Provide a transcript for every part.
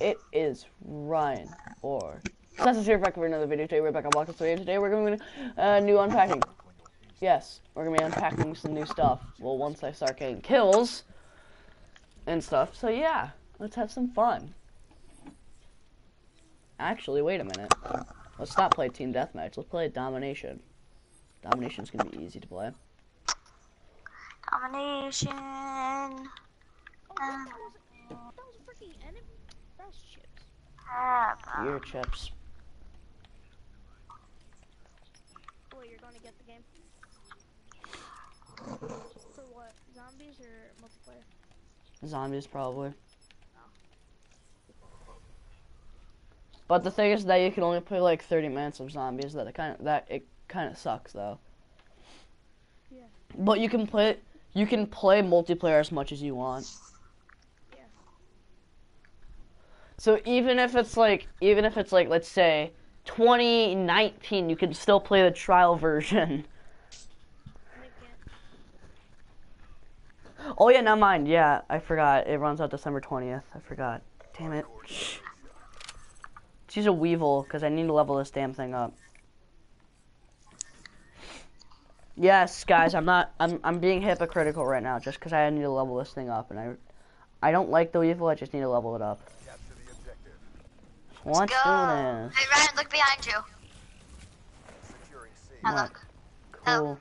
It is Ryan or That's here back for another video today. We're back on Three, and today we're going to uh, new unpacking. Yes, we're gonna be unpacking some new stuff. Well, once I start getting kills and stuff. So yeah, let's have some fun. Actually, wait a minute. Let's not play team deathmatch. Let's play domination. Domination's gonna be easy to play. Domination. Oh, that was, that was freaking enemy. That's bro. Chips. Wait, you're gonna get the game? For what? Zombies or multiplayer? Zombies probably. But the thing is that you can only play like 30 minutes of zombies. That kind of that it kind of sucks though. Yeah. But you can play you can play multiplayer as much as you want. Yeah. So even if it's like even if it's like let's say 2019, you can still play the trial version. Oh yeah, not mine. Yeah, I forgot. It runs out December 20th. I forgot. Damn it. Use a Weevil because I need to level this damn thing up. Yes, guys, I'm not. I'm I'm being hypocritical right now just because I need to level this thing up, and I, I don't like the Weevil. I just need to level it up. Let's Go. do this. Hey, Ryan, look behind you. Now What? look. Cool.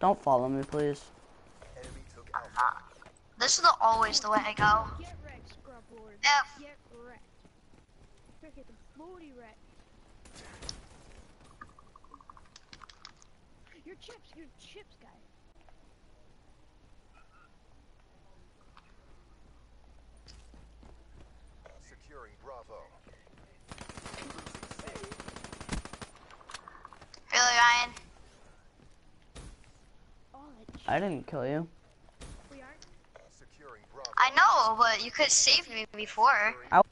Don't follow me, please. This is the, always the way I go. Get wrecked, scrub lord. F. Get wrecked. Freaking booty wrecked. Your chips, your chips, guy. Securing Bravo. Ryan? I didn't kill you. We aren't. Securing Bravo. I know, but you could save me before. Ow.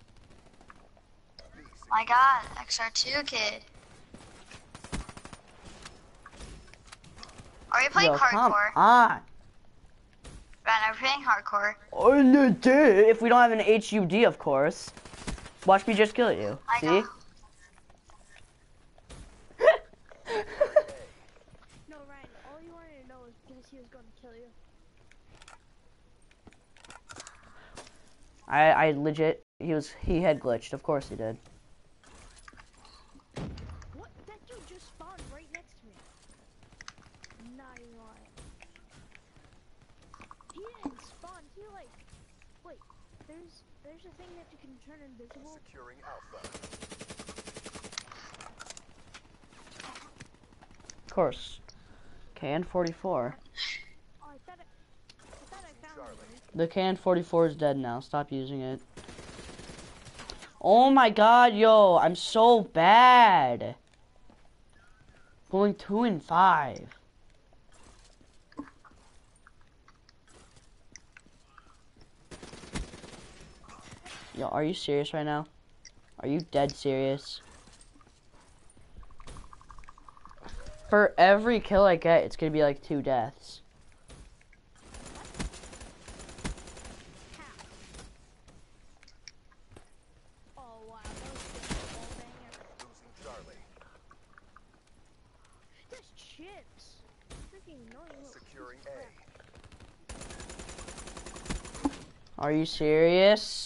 My God, XR2 kid. Are you playing Yo, come hardcore? on. Ryan, are we playing hardcore? Oh, no, duh. If we don't have an HUD, of course. Watch me just kill you. I See? know. No, Ryan. All you wanted to know is because he was going to kill you. I, I legit, he was, he had glitched. Of course he did. What? That dude just spawned right next to me. Not even lying. He didn't spawn. He like, wait. There's there's a thing that you can turn invisible. Securing Alpha. Of course. KN44. Oh, I thought I, I thought I The KN44 is dead now. Stop using it. Oh my god, yo, I'm so bad. Going two and five. Yo, are you serious right now? Are you dead serious? For every kill I get, it's gonna be like two deaths. Oh wow, that was just a ball banger. Losing Charlie. That's chips. Freaking annoying little Securing piece of A. crap. Are you serious?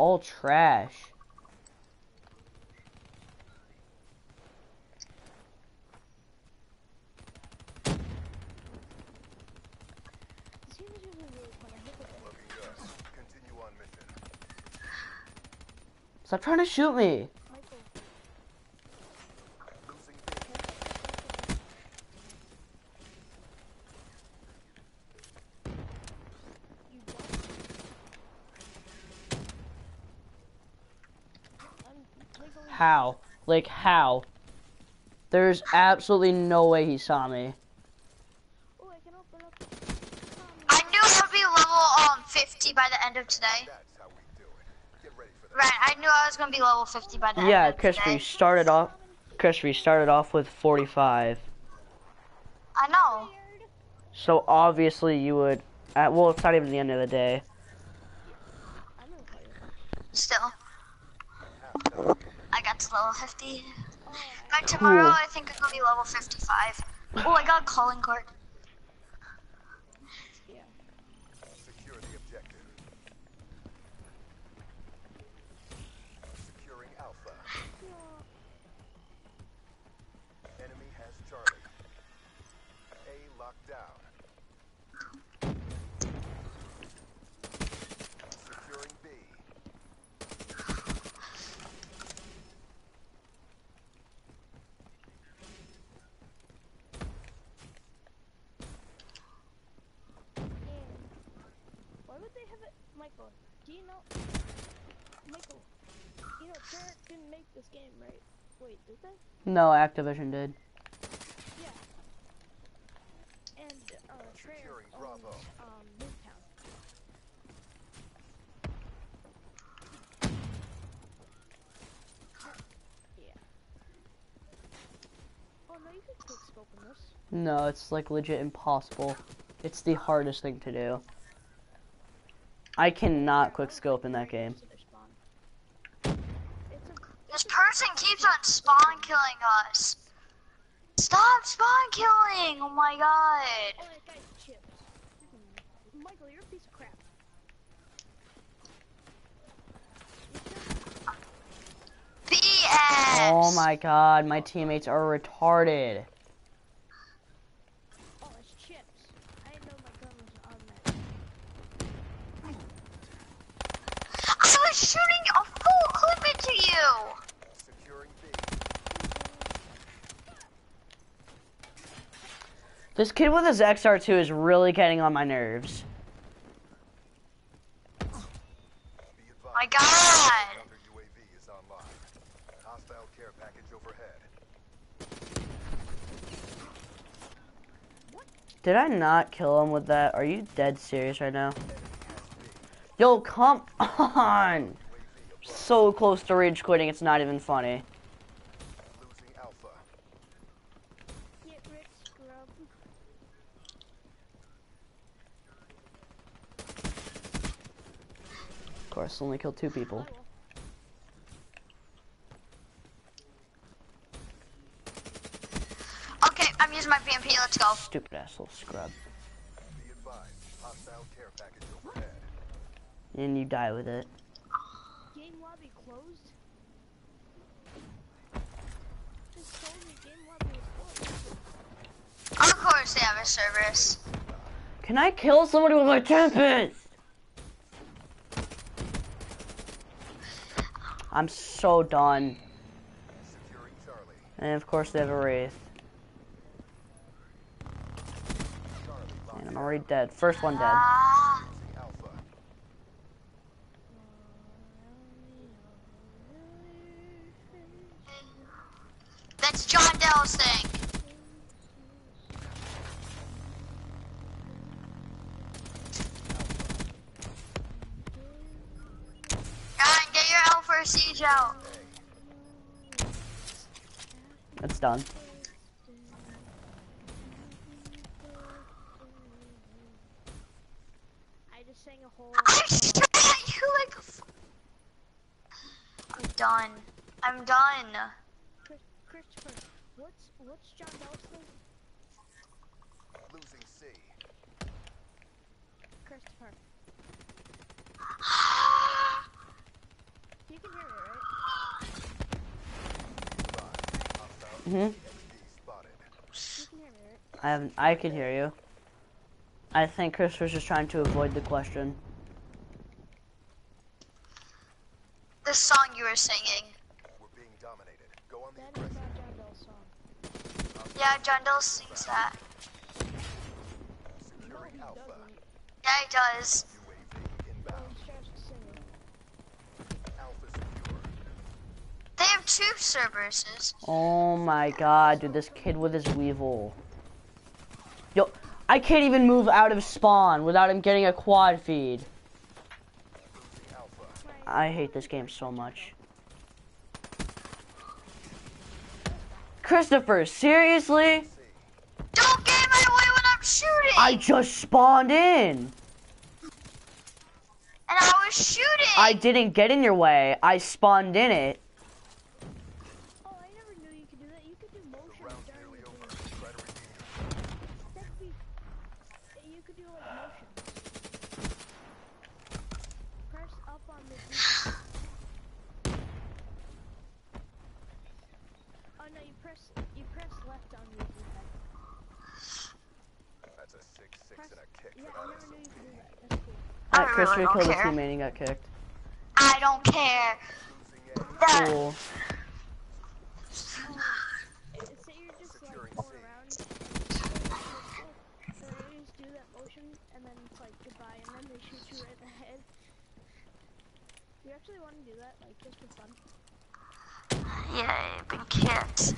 All trash. Stop trying to shoot me. Michael, Losing B. you don't. I'm Michael. How? Like how? There's absolutely no way he saw me. I can open up. I knew it would be level um 50 by the end of today. That's how we do it. Get ready for that. Right, I knew I was gonna be level 50 by the Yeah, end of Christopher, you today. started off. Christopher, you started off with 45. I know. So obviously you would. At, well, it's not even the end of the day. I'm gonna play it. Still. I got to level 50. Oh, By tomorrow, Cool. I think I'm gonna be level 55. Oh, I got a calling card. yeah. Secure the objective. Securing Alpha. Enemy has Charlie. A locked down. Securing B. And why would they have it, Michael? Do you know, Michael? You know, Treyarch didn't make this game, right? Wait, did they? No, Activision did. Yeah. And uh, Treyarch owns um Nuketown. Yeah. Oh no, you could quick scope in this. No, it's like legit impossible. It's the hardest thing to do. I cannot quick scope in that game. To their spawn. It's a This person keeps on spawn killing us. Stop spawn killing! Oh my god. That guy's chips. Michael, you're a piece of crap. BS! Oh my god, my teammates are retarded. Oh, it's chips. I didn't know my gun was automatic. I was shooting a full clip into you! Securing B. This kid with his XR2 is really getting on my nerves. My god! Counter UAV is online. Hostile care package overhead. Did I not kill him with that? Are you dead serious right now? Enemy has B. Yo, come on! So close to rage quitting, it's not even funny. Losing Alpha. Get rich, scrub. Of course, only killed two people. Okay, I'm using my BMP, let's go. Stupid asshole scrub. Be advised. Hostile care package overhead. And you die with it. Game lobby closed? Just told me game lobby was closed. Of course they have a service. Can I kill somebody with my Tempest? I'm so done. And of course they have a Wraith. And I'm already dead. First one dead. That's John Dell's done. I just sang a whole. I'm shooting at you like a f- I'm done. I'm done. Chris, Christopher, what's what's John Bell's name? Losing C. Christopher. You can hear me, right? Hmm me, right? I haven't. I can hear you. I think Chris was just trying to avoid the question. The song you were singing. We're being dominated. Go on the That. John. Yeah, John Doe sings that. Yeah, he does. UAV Oh, inbound. he starts singing. Alpha secure. They have two Cerberuses. Oh my god, dude, this kid with his weevil. Yo, I can't even move out of spawn without him getting a quad feed. I hate this game so much. Christopher, seriously? Don't get in my way when I'm shooting! I just spawned in. and I was shooting! I didn't get in your way. I spawned in it. Oh, I never knew you could do that. You could do The motion round's during nearly the over. game. Try to redeem yourself. That'd be. You could do like motion. Press up on the. D- oh no, you press you press left on the D-pad. That's a six six Press. and a kick Yeah, for I that never knew you SOP. could do that. That's cool. I Alright, Christopher really don't killed a care. teammate and got kicked. I don't care. That, Cool. Say you're just like Securing going C. around. So you just do that motion and then it's like goodbye and then they shoot you right in the head. You actually want to do that, like just for fun? yeah, you've been kicked.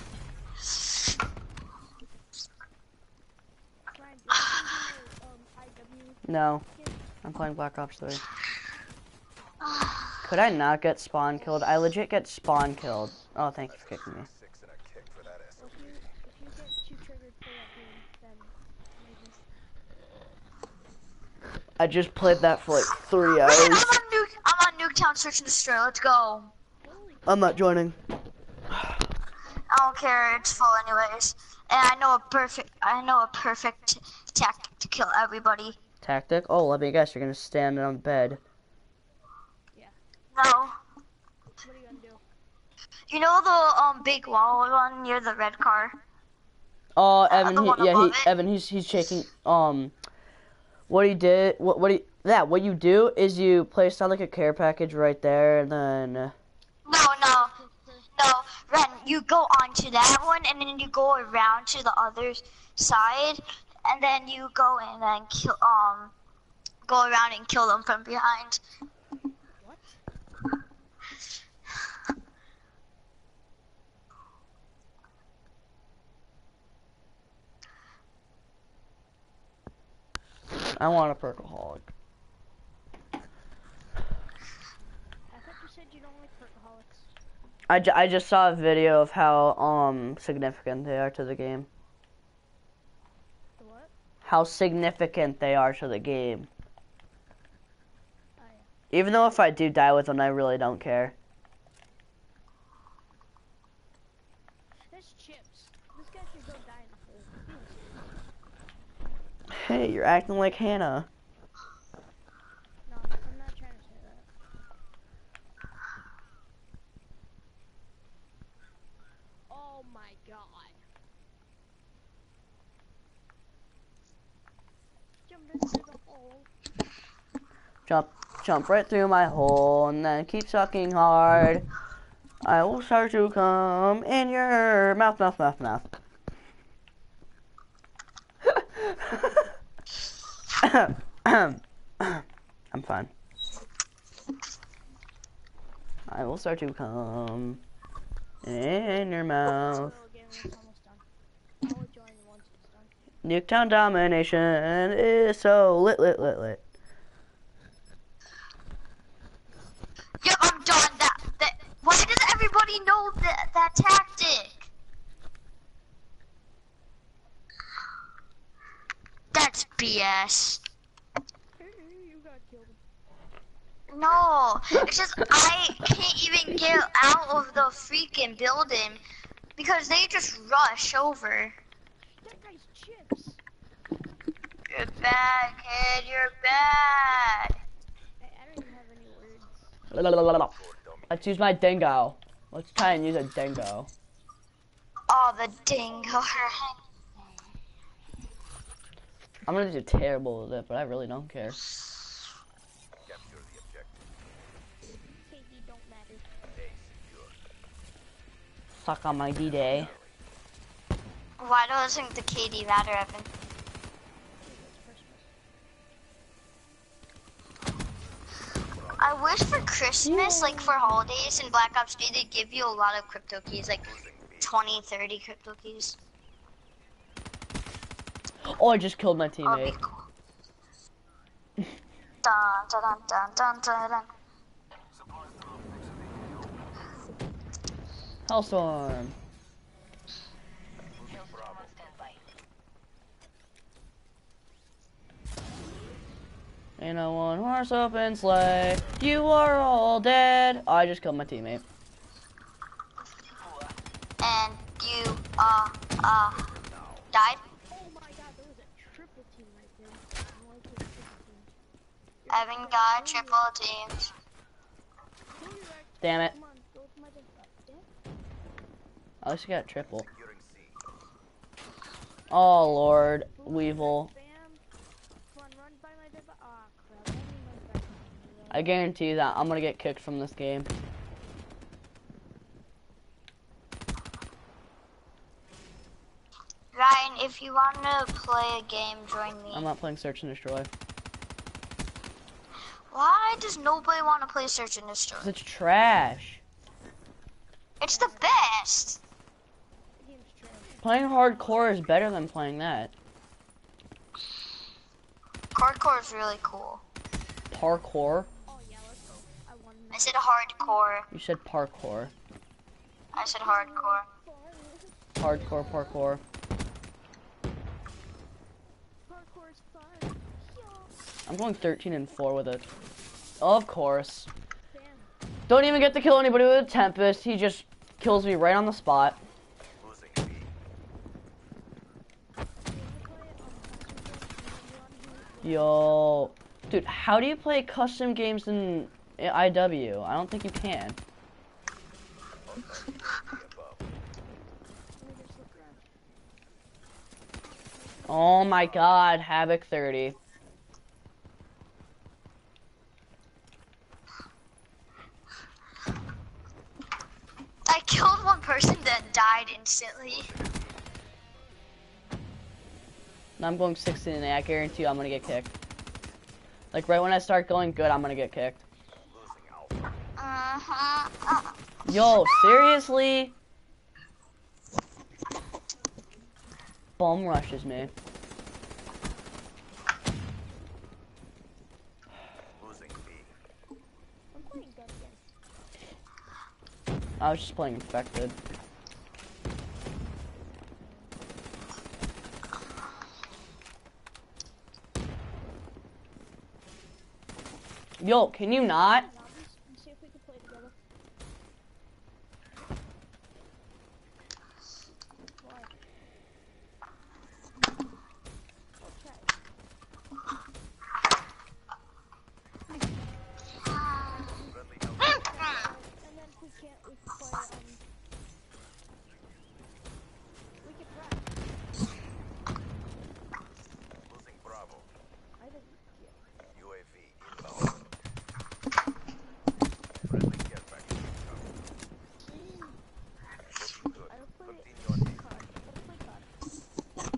Ryan, do you want to do um, IW No. I'm playing Black Ops 3. Could I not get spawn killed? I legit get spawn killed. Oh, thank you for kicking me. Six and a kick for that Well, SOP. if you if you get too triggered for that game, then maybe. I just played that for like three hours. I'm on Nuke. I'm on Nuketown Search and Destroy. Let's go. I'm not joining. I don't care. It's full anyways. And I know a perfect. I know a perfect tactic to kill everybody. Tactic? Oh, let me guess, you're gonna stand on bed. Yeah. No. what are you gonna do? You know the um big wall one near the red car? Oh, Uh, Evan, the he, yeah, he, it? Evan, he's he's shaking. Um, what he did, what what he, that what you do is you place down like a care package right there, and then No, no, no. Ren, you go onto that one, and then you go around to the other side, and then you go in and kill um, go around and kill them from behind. What? I want a perkaholic. I thought you said you don't like perkaholics. I, ju- I just saw a video of how um significant they are to the game. How significant they are to the game. Oh yeah. Even though if I do die with them, I really don't care. That's chips. This guy should go die in a hole. He was- Hey, you're acting like Hannah. No, I'm I'm not trying to say that. Oh my god. Jump jump right through my hole, and then keep sucking hard. I will start to come in your mouth, mouth, mouth, mouth. I'm fine. I will start to come in your mouth. So game is almost done. I will join once it's done. Nuketown domination is so lit, lit, lit, lit. Yep, I'm done. That that. Why does everybody know that that tactic? That's BS. No, it's just I can't even get out of the freaking building because they just rush over. That guy's chips. You're bad, kid. You're bad. I, I don't even have any words. La, la, la, la, la. Let's use my dingo. Let's try and use a dingo. Oh, the dingo. I'm gonna do terrible with it, but I really don't care. Capture the objective. KD don't matter. A secure. Suck on my D-Day. Why doesn't the KD matter, Evan? I wish for Christmas, like for holidays in Black Ops 3, they give you a lot of crypto keys, like 20, 30 crypto keys. Oh, I just killed my teammate. cool. dun, dun, dun, dun, dun, dun, dun. Hellstorm. Ain't no one horse open sleigh. You are all dead. I just killed my teammate. And you, uh, uh, died? Oh my god, there was a triple team right there. I like triple team. Evan got triple teams. Kill your ex. Damn it. Come on, go with my big butt. Yeah? At least I got triple. Oh lord, Weevil. Bam. Come on, run by my big butt. Aw, crap. I didn't run back. I guarantee you that I'm gonna get kicked from this game. Ryan, if you want to play a game, join me. I'm not playing Search and Destroy. Why does nobody want to play Search and Destroy? it's trash. It's the best. The game's trash. Playing hardcore is better than playing that. Hardcore is really cool. Parkour? I. Said hardcore. You said parkour. I said hardcore. Hardcore parkour. I'm going 13 and 4 with it. Of course. Don't even get to kill anybody with a Tempest. He just kills me right on the spot. Losing B. You wanna play it on custom games? You Yo. Dude, how do you play custom games in IW? I don't think you can. Above. who- Let me just look around. Oh my god, Havoc 30. I killed one person that died instantly. I'm going 16 and 8. I guarantee you I'm gonna get kicked. Like right when I start going good, I'm gonna get kicked. Losing Alpha. Uh-huh. Uh, Yo, seriously? Bomb rushes me. I was just playing infected. Yo, can you not? Come on, I'll just and see if we can play together. Why? Okay. Friendly Alpha. And then if we can't, we can play um. We can try. Losing Bravo. I didn't. Yeah. UAV inbound. Friendly care package incoming. Looking good. I don't play Continue on B. COD. Let's play COD.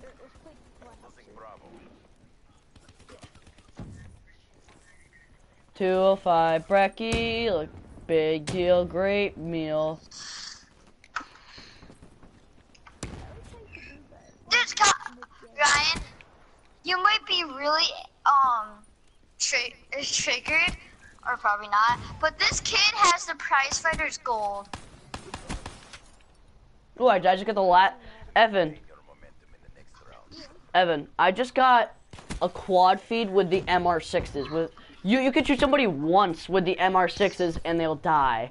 Or, let's play Black Ops Losing 2. Bravo. 205 Brecci, like big deal, great meal. I wish I could do that. This guy, Ryan, you might be really um tri- triggered, or probably not. But this kid has the prize fighters gold. Ooh, I, I just got the lat. Evan, Your momentum in the next round. Evan, I just got a quad feed with the MR6s with You you could shoot somebody once with the MR6s and they'll die.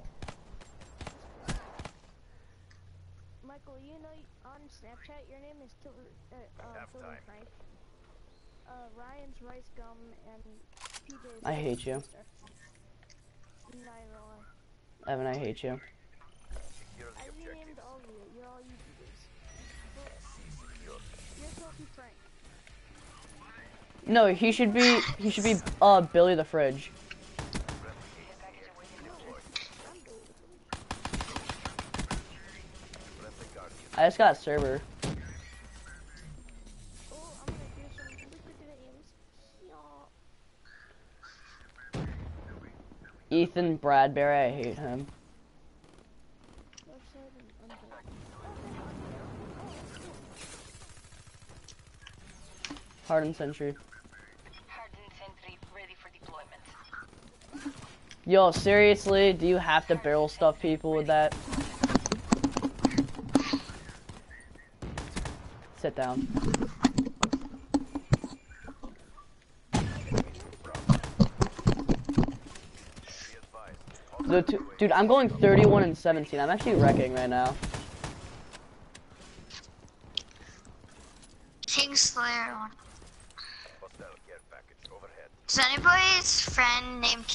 Michael, you know on Snapchat your name is Killer uh, uh, Half Killer time. Knife. Uh, Ryan's Rice Gum and PJ's. I hate you. Evan, I hate you. No, he should be he should be uh Billy the Fridge. I just got a server. Ethan Bradbury, I hate him. Left side Yo, seriously, do you have to barrel stuff people with that? Sit down. Dude, I'm going 31 and 17. I'm actually wrecking right now. Kingslayer. Hostile care package overhead. Is anybody's friend named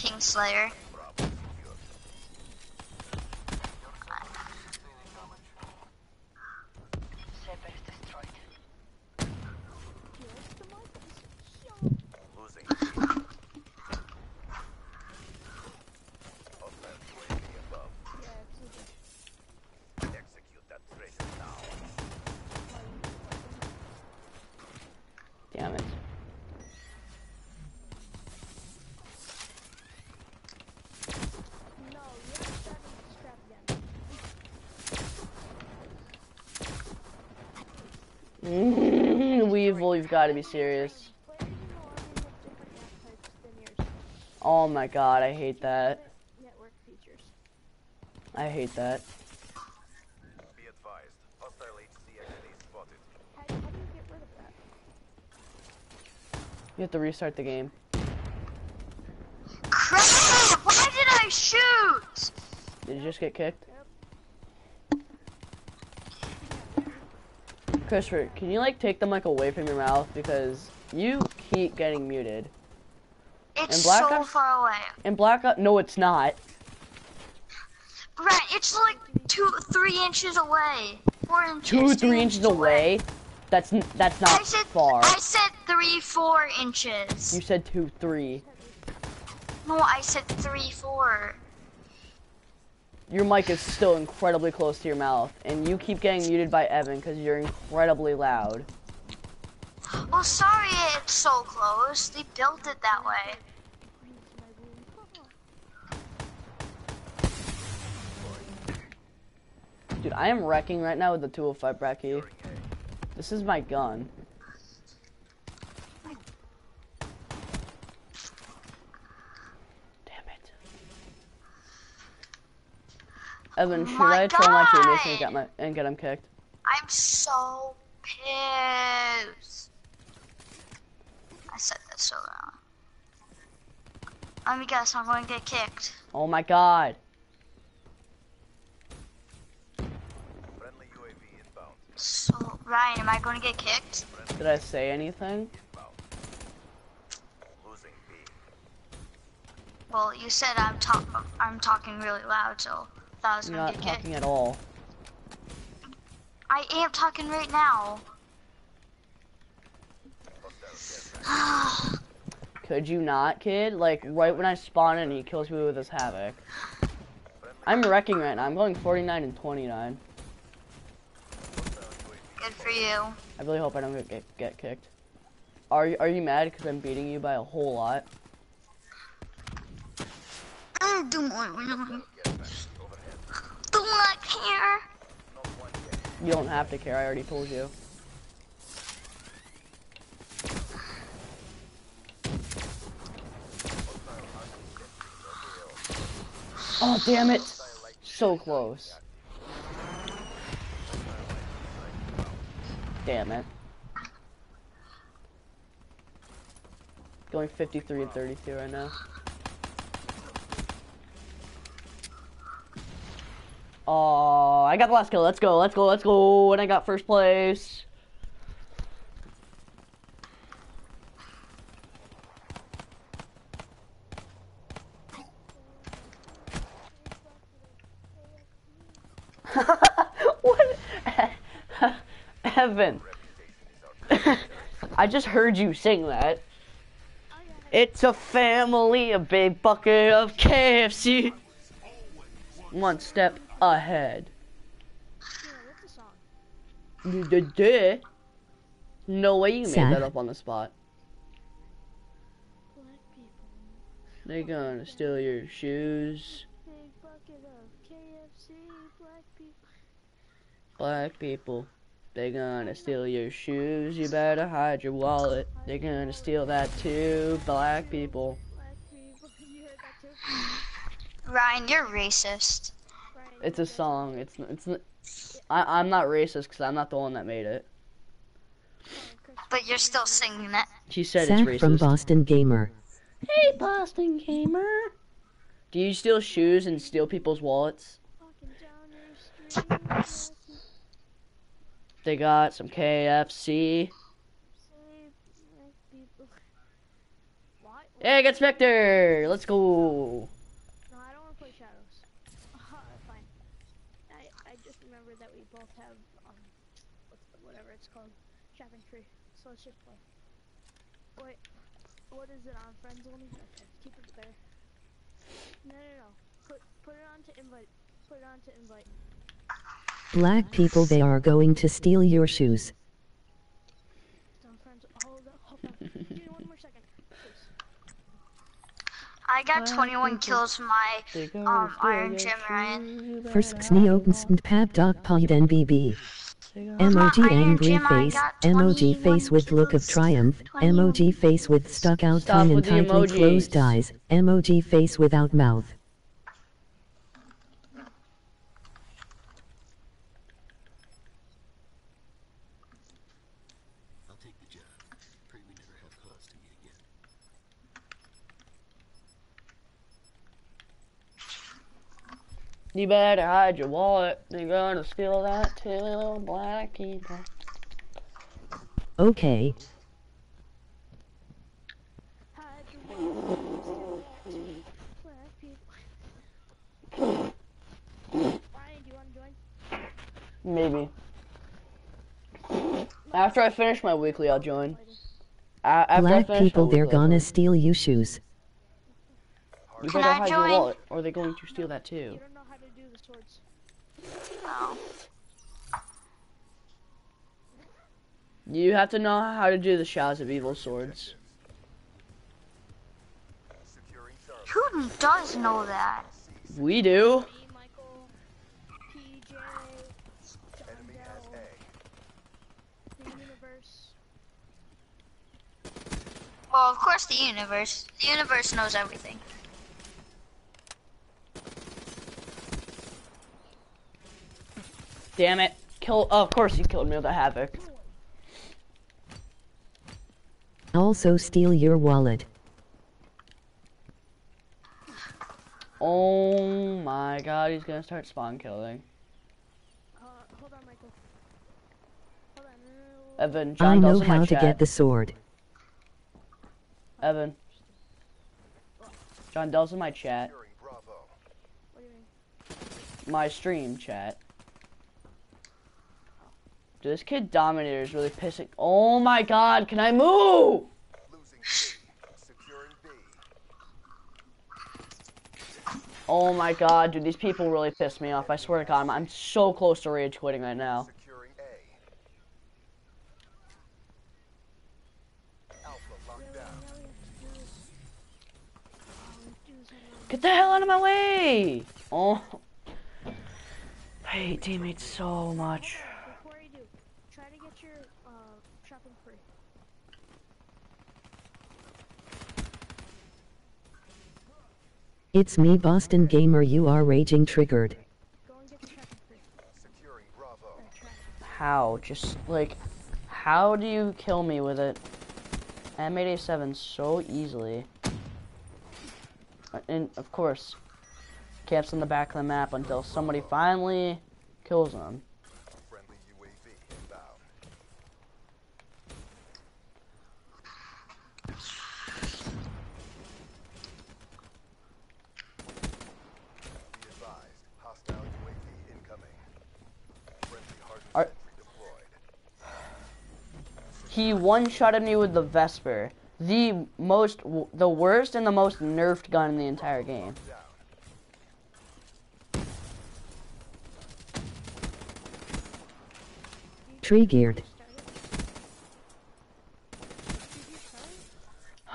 Kingslayer? Bravo secure. Cerberus destroyed. Yes, the Michaels. Yeah. Losing B. Hostile UAV above. Yeah, it's either. Execute that traitor now. Damn it. No, you have to start with the scrap again. Weevil, you've got to be serious. Players in the lobby have different map types than yours. Oh my god, I hate that. Net- Network features. I hate that. Be advised. Hostile HCXD spotted. How, how do you get rid of that? You have to restart the game. Crap! Why did I shoot? Did you just get kicked? Christopher, can you like take the mic away from your mouth because you keep getting muted. It's And Black so Ops- far away. And Black Ops, no, it's not. Right, it's like two, three inches away. Four inches. Two, three inches away. That's n- that's I not said, far. I said three, four inches. You said two, three. No, I said three, four. Your mic is still incredibly close to your mouth, and you keep getting muted by Evan because you're incredibly loud. Well, sorry it's so close. They built it that way. Use my room. Dude, I am wrecking right now with the 205 Brecci. This is my gun. Damn it. Evan, oh should My I troll my teammates and God. get my and get him kicked? I'm so pissed. I said that so wrong. Let me guess, I'm going to get kicked. Oh my god. Friendly UAV inbound. So, Ryan, am I going to get kicked? Did I say anything? Losing B. Well, you said I'm talk I'm talking really loud, so I I was You're not get kicked. talking at all. I am talking right now. Hostile care package. Could you not, kid? Like, right when I spawn in, he kills me with his havoc. I'm wrecking right now. I'm going 49 and 29. Good for you. I really hope I don't get, get, get kicked. Are you, are you mad because I'm beating you by a whole lot? Mm, do more. Care. You don't have to care. I already told you. Oh, damn it. So close. Damn it. Going going 53 and 32 right now. Oh, I got the last kill. Let's go, let's go, let's go. And I got first place. what? Evan. I just heard you sing that. It's a family, a big bucket of KFC. One step ahead. Yeah, what's the song? No way you made Sad. that up on the spot. They're gonna steal your shoes. Big bucket of KFC. Black people. They're gonna steal your shoes. You better hide your wallet. They're gonna steal that too. Black people. Black people. You heard that too? Ryan, you're racist. Brian, It's a song. It's it's. n- I I'm not racist because I'm not the one that made it. But you're still singing it. She said Zach it's from. Boston Gamer. Hey, Boston gamer. Do you steal shoes and steal people's wallets? Walking down your street. They got some KFC. Save black people. Hey, get Spectre. Let's go. No, I don't want to play Shadows. Uh, fine. I I just remembered that we both have um, what's the, whatever it's called, shopping free. So let's just play. Wait, what is it on friends only? Okay, keep it there. No, no, no. Put put it on to invite. Put it on to invite. Black people, they are going to steal your shoes. It's on friends. Hold up, hold on. Give me one more second, please. I got 21 people. kills my um Iron your Gym, Ryan. shoes. You First better Sne hide opens your and pap dog pod NBB. Emoji angry face. Emoji face with look of triumph. 21 Emoji face with stuck out tongue and tightly closed eyes. Emoji face without mouth. I'll take the job. Pray we never have cause to meet again. You better hide your wallet. They're gonna steal that too, little black people. Okay. Hide your wallet, steal that too. Black people. Brian, do you want to join? Maybe. After I finish my weekly, I'll join. Later. After I Black finish my people, they're weekly, gonna steal you shoes. You Can better I hide join? your wallet, or they're going to steal that You too. Do the swords. Oh. You have to know how to do the Shadows of Evil swords. Who does know that? We do. Me, Michael, PJ, John Enemy has Dell, A. the universe. Well, of course the universe. The universe knows everything. Damn it. Kill. Oh, of course you killed me with a havoc. Also steal your wallet. Oh my god, he's gonna start spawn killing. Uh, hold on, Michael. Hold on. no, Evan, I John know Dell's in my how to chat. get the sword. Evan. John Dell's in my chat. Securing Bravo. What do you mean? My stream chat. Dude, this kid Dominator is really pissing. Oh my god, can I move? Oh my god, dude, these people really piss me off. I swear to god, I'm, I'm so close to rage quitting right now. Get the hell out of my way! Oh. I hate teammates so much. Before you do, try to get your uh, shopping free. It's me, Boston Gamer. You are raging triggered. How? Just, like, how do you kill me with it? M8A7 so easily. Uh, And of course, camps on the back of the map until somebody finally kills them. He one-shotted me with the Vesper, the most, the worst and the most nerfed gun in the entire game. Down. Triggered.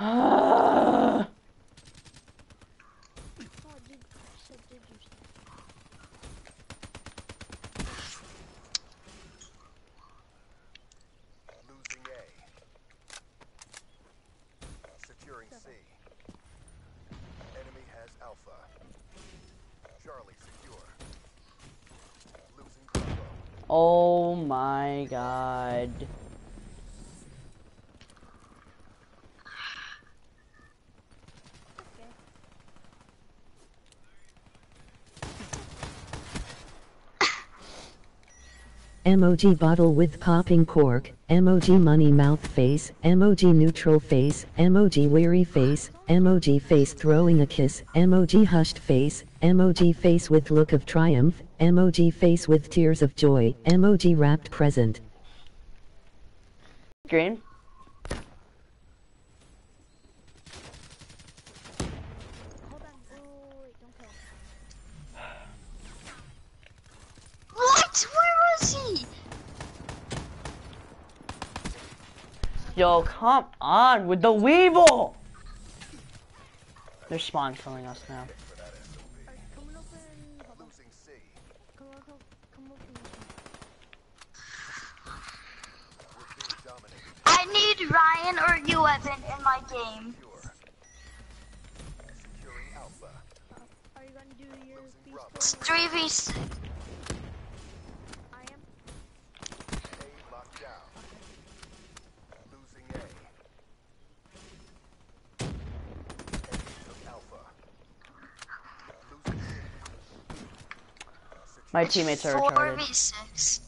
Oh, did, said, did you start? Losing A. Securing C. Enemy has Alpha. Charlie secure. Losing Bravo. oh my god. Okay. Emoji bottle with popping cork, emoji money mouth face, emoji neutral face, emoji weary face, emoji face throwing a kiss, emoji hushed face, emoji face with look of triumph, emoji face with tears of joy, emoji wrapped present. Green? Yo, come on with the Weevil! They're spawn killing us now. I need Ryan or you, Evan, in my game. It's 3v6. My teammates are retarded. 4v6.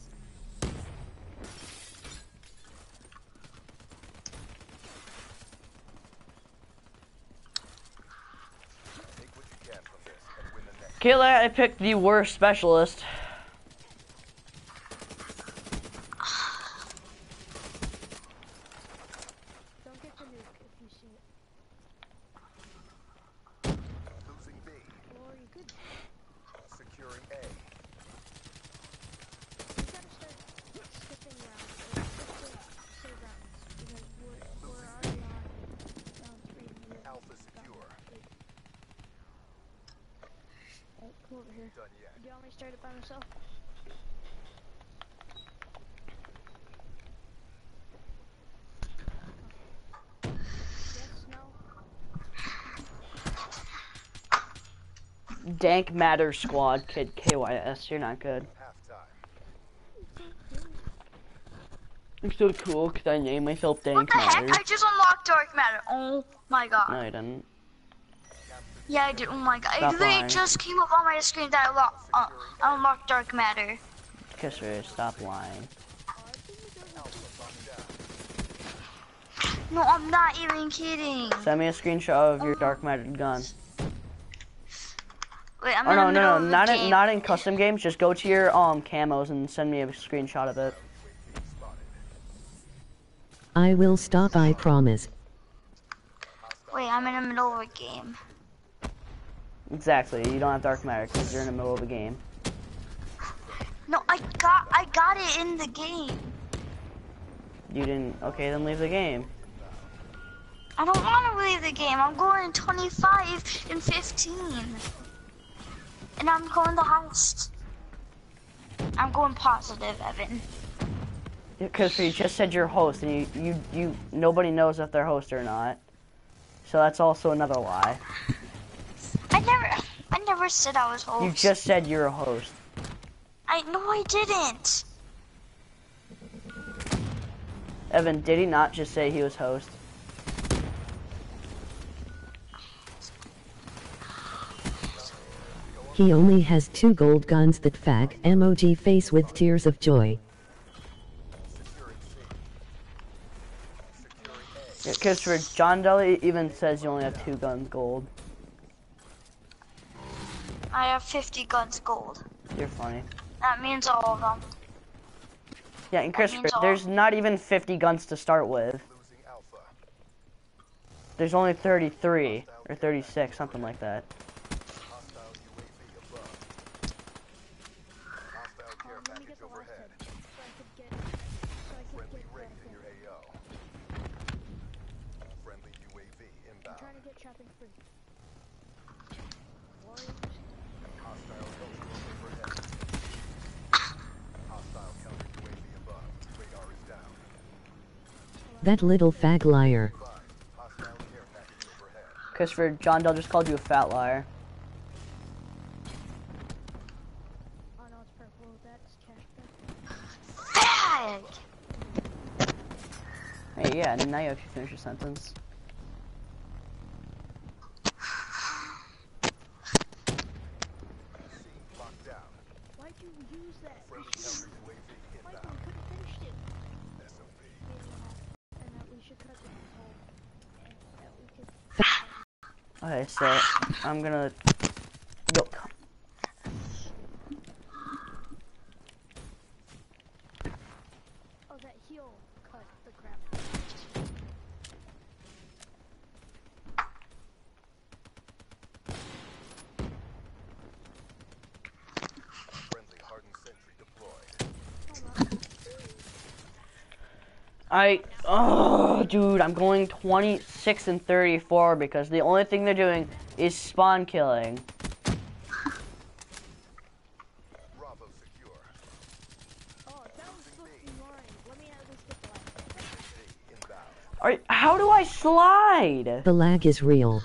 Take what you can from this and win the next. Kayla, I picked the worst specialist. Don't get the nuke if you see it. Losing B. Or you could. Securing A. We gotta start skipping rounds. Or skip to save rounds. Because we're, we're already on round three. and we're Alpha round secure. three. Alright, come over here. Done yet. Do you want me to start it by myself? Dank Matter Squad, kid KYS, you're not good. I'm so cool because I named myself Dank Matter. What Dank the heck? Matter. I just unlocked Dark Matter. Oh my god. No, I didn't. Yeah, I did. Oh my god. Stop it lying. just came up on my screen that I unlocked, uh, I unlocked Dark Matter. Kisser, stop lying. No, I'm not even kidding. Send me a screenshot of your dark mattered gun. Wait, I'm Oh in no, the no, middle no, of the not in not in custom games. Just go to your um camos and send me a screenshot of it. I will stop, I promise. Wait, I'm in the middle of a game. Exactly. You don't have dark matter because you're in the middle of a game. No, I got, I got it in the game. You didn't. Okay, then leave the game. I don't want to leave the game. I'm going 25 and 15. And I'm going the highest. I'm going positive, Evan. Because you just said you're host, and you, you, you, nobody knows if they're host or not. So that's also another lie. I never, I never said I was host. You just said you're a host. I no, I didn't. Evan, did he not just say he was host? He only has two gold guns that fag emoji face with tears of joy. Because for John Deli even says you only have two guns gold. I have 50 guns gold. You're funny. That means all of them. Yeah, and Christopher, there's not even 50 guns to start with. There's only 33 or 36, something like that. Hostile UAV above. Hostile care Let me package get the last overhead. hit so I could get so I could Friendly get raid back in in. your AO. Friendly UAV I'm inbound. trying to get shopping free. Warriors. Hostile coastal overhead. Hostile counter UAV above. Radar is down. That little fag liar. Five. Hostile care package overhead. Christopher, John Dell just called you a fat liar. Oh no, purple. Fag! Hey, yeah, now you actually finish your sentence. C locked down. Why'd you use that? Friendly counter UAV Michael, inbound. we could have finished it. SOP. Maybe not. And that we should cut the whole. And that we could. Okay, so I'm gonna go. Oh, that heel cut the crap. Friendly hardened sentry deployed. Oh, Hold on. I oh dude, I'm going 26 and 34 because the only thing they're doing is spawn killing. Bravo secure. Oh, that was supposed to be mine. Let me at least get the last. C inbound. Are, how do I slide? The lag is real.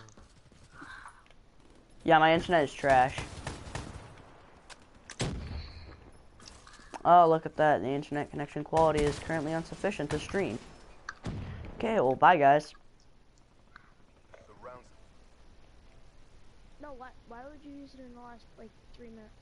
Yeah, my internet is trash. Oh, look at that. The internet connection quality is currently insufficient to stream. Okay, well, bye guys. No, why? Why would you use it in the last like three minutes?